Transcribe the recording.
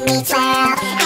me twirl